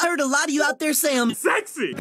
I heard a lot of you out there say I'm sexy.